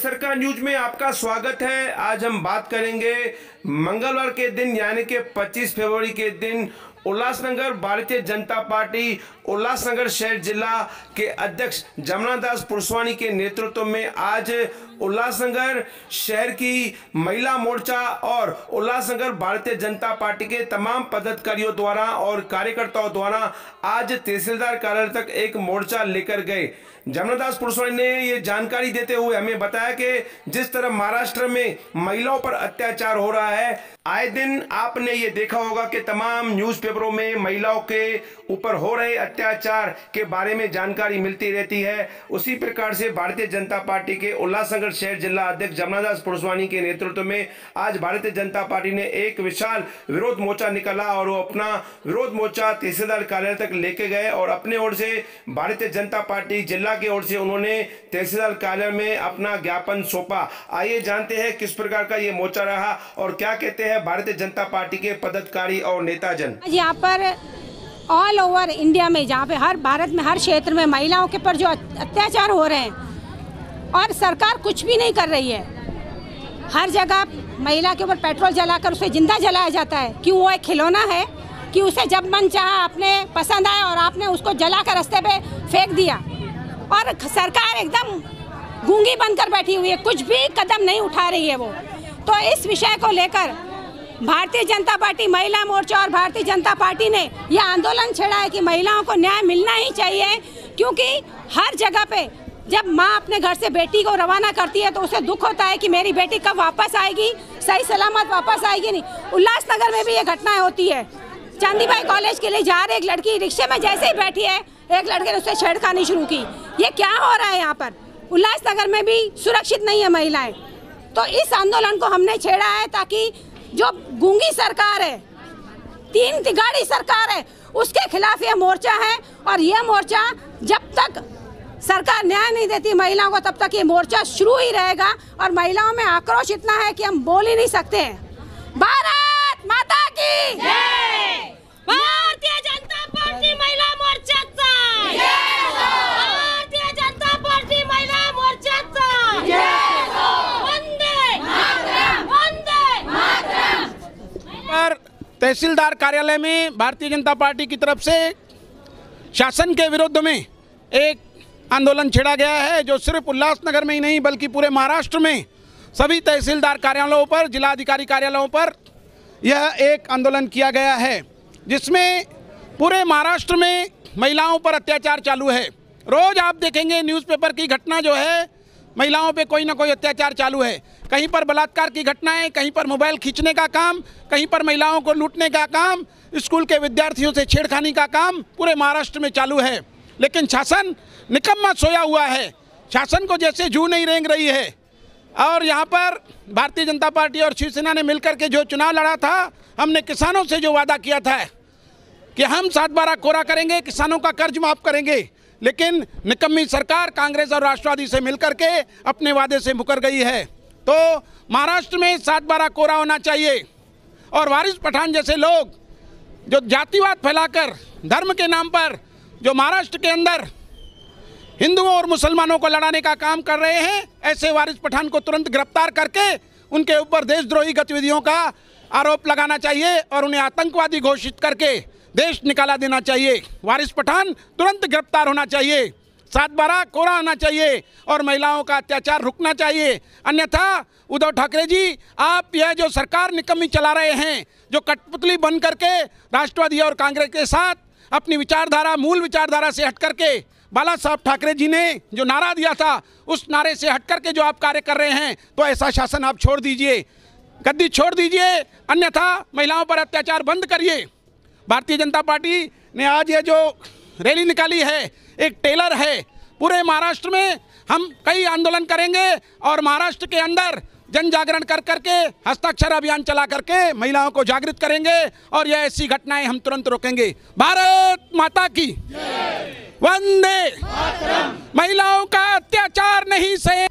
सरकार न्यूज़ में आपका स्वागत है। आज हम बात करेंगे मंगलवार के दिन, यानी कि 25 फरवरी के दिन उल्लासनगर भारतीय जनता पार्टी उल्लासनगर शहर जिला के अध्यक्ष जमुना दास पुरस्वानी के नेतृत्व में आज उल्लासनगर शहर की महिला मोर्चा और उल्लासनगर भारतीय जनता पार्टी के तमाम पदाधिकारियों द्वारा और कार्यकर्ताओं द्वारा आज तहसीलदार कार्यालय तक एक मोर्चा लेकर गए। जमुनादास पुरस्वानी ने ये जानकारी देते हुए हमें बताया कि जिस तरह महाराष्ट्र में महिलाओं पर अत्याचार हो रहा है, आए दिन आपने ये देखा होगा कि तमाम न्यूज़पेपरों में महिलाओं के ऊपर हो रहे अत्याचार के बारे में जानकारी मिलती रहती है। उसी प्रकार से भारतीय जनता पार्टी के उल्लासनगर शहर जिला अध्यक्ष जमुनादास पुरस्वानी के नेतृत्व में आज भारतीय जनता पार्टी ने एक विशाल विरोध मोर्चा निकाला और वो अपना विरोध मोर्चा तहसीलदार कार्यालय तक लेके गए और अपने ओर से भारतीय जनता पार्टी जिला की ओर से उन्होंने तहसीलदार कार्यालय में अपना ज्ञापन सौंपा। आइए जानते हैं किस प्रकार का ये मोर्चा रहा और क्या कहते हैं भारतीय जनता पार्टी के पदाधिकारी और नेताजन। यहाँ पर ऑल ओवर इंडिया में, जहाँ पे हर भारत में, हर क्षेत्र में महिलाओं के पर जो अत्याचार हो रहे हैं, और सरकार कुछ भी नहीं कर रही है। हर जगह महिला के ऊपर पेट्रोल जलाकर उसे ज़िंदा जलाया जाता है कि वो एक खिलौना है, कि उसे जब मन चाहा आपने पसंद आया और आपने उसको जला कर रस्ते पे फेंक दिया। और सरकार एकदम गूँगी बनकर बैठी हुई है, कुछ भी कदम नहीं उठा रही है वो। तो इस विषय को लेकर भारतीय जनता पार्टी महिला मोर्चा और भारतीय जनता पार्टी ने यह आंदोलन छेड़ा है कि महिलाओं को न्याय मिलना ही चाहिए, क्योंकि हर जगह पे जब माँ अपने घर से बेटी को रवाना करती है तो उसे दुख होता है कि मेरी बेटी कब वापस आएगी? सही सलामत वापस आएगी नहीं। उल्लासनगर में भी ये घटनाएँ होती है। चांदीबाई कॉलेज के लिए जा रहे एक लड़की रिक्शे में जैसे ही बैठी है, एक लड़के ने उससे छेड़खानी शुरू की। ये क्या हो रहा है यहाँ पर? उल्लासनगर में भी सुरक्षित नहीं है महिलाएँ। तो इस आंदोलन को हमने छेड़ा है ताकि जो गूँगी सरकार है, तीन तिगाड़ी सरकार है, उसके खिलाफ ये मोर्चा है और ये मोर्चा जब तक सरकार न्याय नहीं देती महिलाओं को, तब तक ये मोर्चा शुरू ही रहेगा और महिलाओं में आक्रोश इतना है कि हम बोल ही नहीं सकते हैं। भारत माता की भारतीय जनता पार्टी महिला मोर्चाचा भारतीय जनता पार्टी महिला मोर्चाचा वंदे वंदे पर तहसीलदार कार्यालय में भारतीय जनता पार्टी की तरफ़ से शासन के विरुद्ध में एक आंदोलन छेड़ा गया है, जो सिर्फ़ उल्लासनगर में ही नहीं, बल्कि पूरे महाराष्ट्र में सभी तहसीलदार कार्यालयों पर, जिलाधिकारी कार्यालयों पर यह एक आंदोलन किया गया है, जिसमें पूरे महाराष्ट्र में महिलाओं पर अत्याचार चालू है। रोज आप देखेंगे, न्यूज़पेपर की घटना जो है महिलाओं पे कोई ना कोई अत्याचार चालू है। कहीं पर बलात्कार की घटनाएँ, कहीं पर मोबाइल खींचने का काम, कहीं पर महिलाओं को लूटने का काम, स्कूल के विद्यार्थियों से छेड़खानी का काम पूरे महाराष्ट्र में चालू है। लेकिन शासन निकम्मा सोया हुआ है। शासन को जैसे जू नहीं रेंग रही है। और यहाँ पर भारतीय जनता पार्टी और शिवसेना ने मिलकर के जो चुनाव लड़ा था, हमने किसानों से जो वादा किया था कि हम सात बारह कोरा करेंगे, किसानों का कर्ज माफ़ करेंगे। लेकिन निकम्मी सरकार कांग्रेस और राष्ट्रवादी से मिलकर के अपने वादे से मुकर गई है। तो महाराष्ट्र में सात बारह कोरा होना चाहिए। और वारिस पठान जैसे लोग जो जातिवाद फैलाकर, धर्म के नाम पर जो महाराष्ट्र के अंदर हिंदुओं और मुसलमानों को लड़ाने का काम कर रहे हैं, ऐसे वारिस पठान को तुरंत गिरफ़्तार करके उनके ऊपर देशद्रोही गतिविधियों का आरोप लगाना चाहिए और उन्हें आतंकवादी घोषित करके देश निकाला देना चाहिए। वारिस पठान तुरंत गिरफ़्तार होना चाहिए। सात बारह कोरा होना चाहिए और महिलाओं का अत्याचार रुकना चाहिए। अन्यथा उद्धव ठाकरे जी, आप यह जो सरकार निकम्मी चला रहे हैं, जो कठपुतली बन करके राष्ट्रवादी और कांग्रेस के साथ अपनी विचारधारा, मूल विचारधारा से हट करके बाला साहब ठाकरे जी ने जो नारा दिया था, उस नारे से हट करके जो आप कार्य कर रहे हैं तो ऐसा शासन आप छोड़ दीजिए। गद्दी छोड़ दीजिए, अन्यथा महिलाओं पर अत्याचार बंद करिए। भारतीय जनता पार्टी ने आज ये जो रैली निकाली है, एक टेलर है, पूरे महाराष्ट्र में हम कई आंदोलन करेंगे और महाराष्ट्र के अंदर जन जागरण कर करके, हस्ताक्षर अभियान चला करके महिलाओं को जागृत करेंगे और यह ऐसी घटनाएँ हम तुरंत रोकेंगे। भारत माता की वंदे महिलाओं का अत्याचार नहीं सहे।